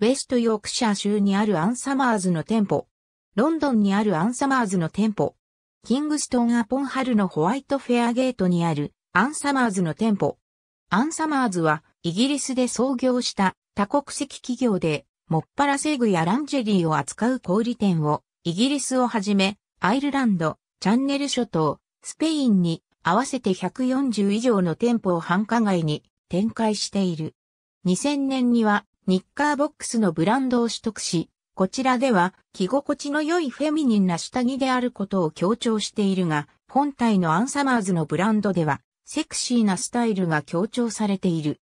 ウェストヨークシャー州にあるアンサマーズの店舗。ロンドンにあるアンサマーズの店舗。キングストンアポンハルのホワイトフェアゲートにあるアンサマーズの店舗。アンサマーズはイギリスで創業した多国籍企業で、もっぱらセグやランジェリーを扱う小売店をイギリスをはじめ、アイルランド、チャンネル諸島、スペインに合わせて140以上の店舗を繁華街に展開している。2000年にはニッカーボックスのブランドを取得し、こちらでは着心地の良いフェミニンな下着であることを強調しているが、本体のアンサマーズのブランドでは、セクシーなスタイルが強調されている。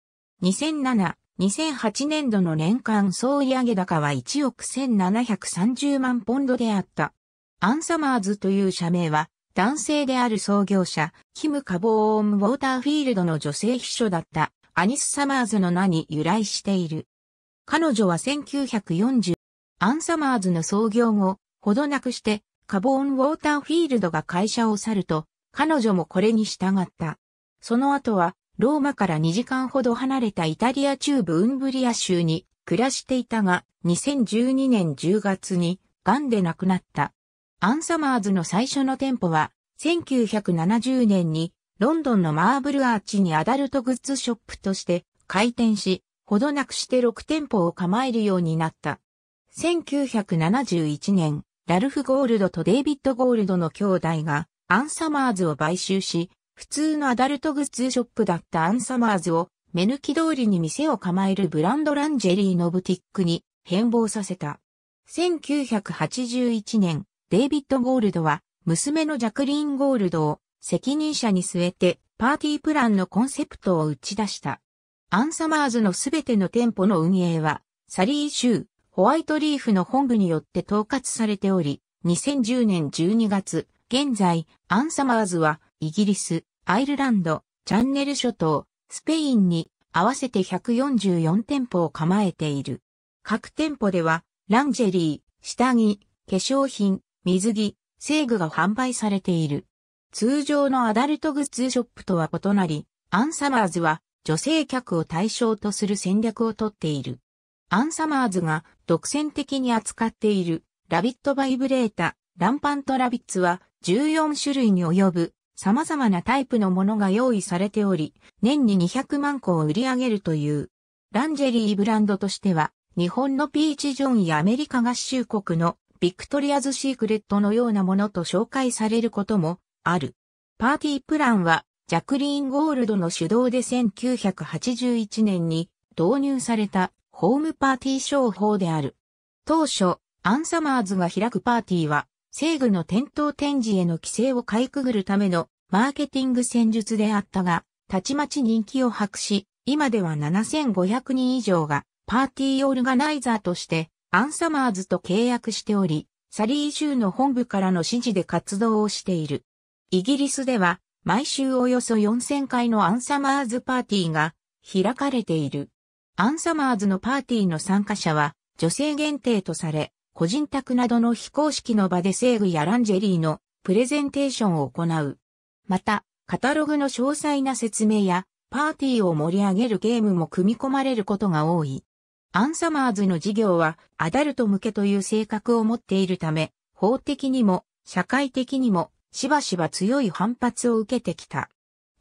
2007、2008年度の年間総売上高は1億1730万ポンドであった。アンサマーズという社名は、男性である創業者、キム・カボーン・ウォーターフィールドの女性秘書だったアニス・サマーズの名に由来している。彼女は1940、アンサマーズの創業後、ほどなくして、カボーン・ウォーターフィールドが会社を去ると、彼女もこれに従った。その後は、ローマから2時間ほど離れたイタリア中部ウンブリア州に暮らしていたが、2012年10月に癌で亡くなった。アンサマーズの最初の店舗は、1970年にロンドンのマーブルアーチにアダルトグッズショップとして開店し、ほどなくして6店舗を構えるようになった。1971年、ラルフ・ゴールドとデイビッド・ゴールドの兄弟がアンサマーズを買収し、普通のアダルトグッズショップだったアンサマーズを目抜き通りに店を構えるブランドランジェリーのブティックに変貌させた。1981年、デイビッド・ゴールドは娘のジャクリーン・ゴールドを責任者に据えてパーティープランのコンセプトを打ち出した。アンサマーズのすべての店舗の運営は、サリー州、ホワイトリーフの本部によって統括されており、2010年12月、現在、アンサマーズは、イギリス、アイルランド、チャンネル諸島、スペインに合わせて144店舗を構えている。各店舗では、ランジェリー、下着、化粧品、水着、製具が販売されている。通常のアダルトグッズショップとは異なり、アンサマーズは女性客を対象とする戦略をとっている。アンサマーズが独占的に扱っているラビットバイブレータ、ランパントラビッツは14種類に及ぶ様々なタイプのものが用意されており、年に200万個を売り上げるという。ランジェリーブランドとしては、日本のピーチジョンやアメリカ合衆国のビクトリアズシークレットのようなものと紹介されることもある。パーティープランはジャクリーン・ゴールドの主導で1981年に導入されたホームパーティー商法である。当初、アンサマーズが開くパーティーは、西具の店頭展示への規制をかいくぐるためのマーケティング戦術であったが、たちまち人気を博し、今では7500人以上がパーティーオルガナイザーとしてアンサマーズと契約しており、サリー州の本部からの指示で活動をしている。イギリスでは毎週およそ4000回のアンサマーズパーティーが開かれている。アンサマーズのパーティーの参加者は女性限定とされ、個人宅などの非公式の場でセーグやランジェリーのプレゼンテーションを行う。また、カタログの詳細な説明やパーティーを盛り上げるゲームも組み込まれることが多い。アンサマーズの事業はアダルト向けという性格を持っているため、法的にも社会的にもしばしば強い反発を受けてきた。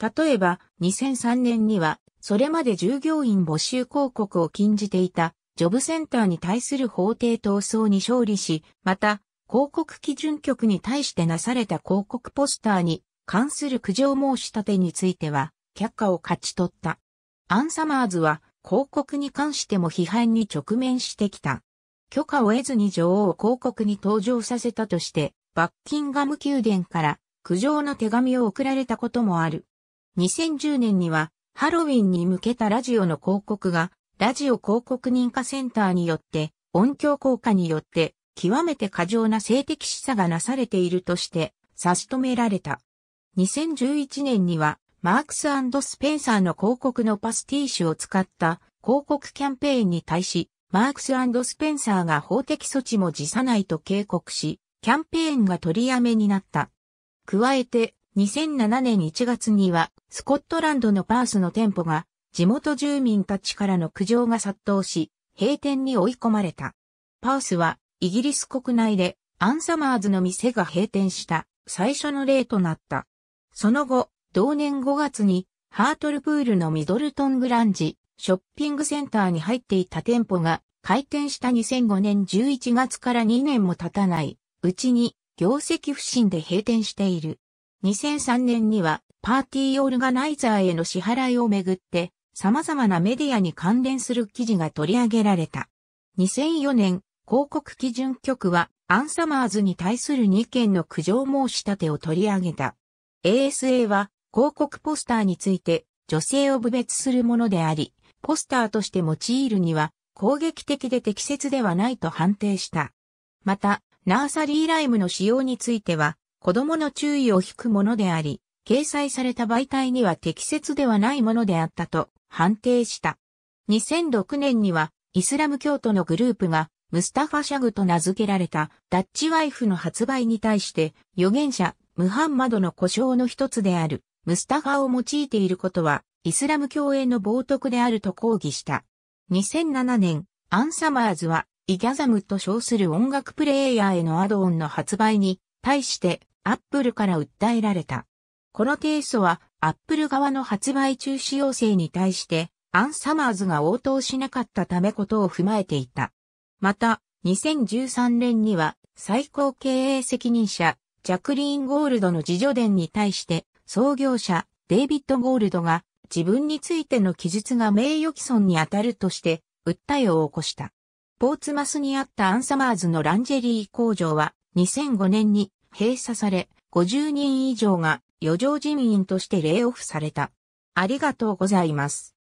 例えば、2003年には、それまで従業員募集広告を禁じていた、ジョブセンターに対する法廷闘争に勝利し、また、広告基準局に対してなされた広告ポスターに関する苦情申し立てについては、却下を勝ち取った。アンサマーズは、広告に関しても批判に直面してきた。許可を得ずに女王を広告に登場させたとして、バッキンガム宮殿から苦情の手紙を送られたこともある。2010年にはハロウィンに向けたラジオの広告がラジオ広告認可センターによって音響効果によって極めて過剰な性的示唆がなされているとして差し止められた。2011年にはマークススペンサーの広告のパスティッシュを使った広告キャンペーンに対し、マークススペンサーが法的措置も辞さないと警告し、キャンペーンが取りやめになった。加えて、2007年1月には、スコットランドのパースの店舗が、地元住民たちからの苦情が殺到し、閉店に追い込まれた。パースはイギリス国内でアンサマーズの店が閉店した最初の例となった。その後、同年5月にハートルプールのミドルトングランジショッピングセンターに入っていた店舗が開店した2005年11月から2年も経たないうちに業績不振で閉店している。2003年にはパーティーオルガナイザーへの支払いをめぐって様々なメディアに関連する記事が取り上げられた。2004年、広告基準局はアンサマーズに対する2件の苦情申し立てを取り上げた。ASA は広告ポスターについて女性を侮蔑するものであり、ポスターとして用いるには攻撃的で適切ではないと判定した。また、ナーサリーライムの使用については、子供の注意を引くものであり、掲載された媒体には適切ではないものであったと判定した。2006年には、イスラム教徒のグループが、ムスタファシャグと名付けられたダッチワイフの発売に対して、預言者、ムハンマドの故障の一つである、ムスタファを用いていることは、イスラム教への冒涜であると抗議した。2007年、アンサマーズはイギャザムと称する音楽プレイヤーへのアドオンの発売に対してアップルから訴えられた。この提訴はアップル側の発売中止要請に対してアンサマーズが応答しなかったためことを踏まえていた。また、2013年には最高経営責任者ジャクリーン・ゴールドの自叙伝に対して創業者デイビッド・ゴールドが自分についての記述が名誉毀損に当たるとして訴えを起こした。ポーツマスにあったアンサマーズのランジェリー工場は2005年に閉鎖され、50人以上が余剰人員としてレイオフされた。ありがとうございます。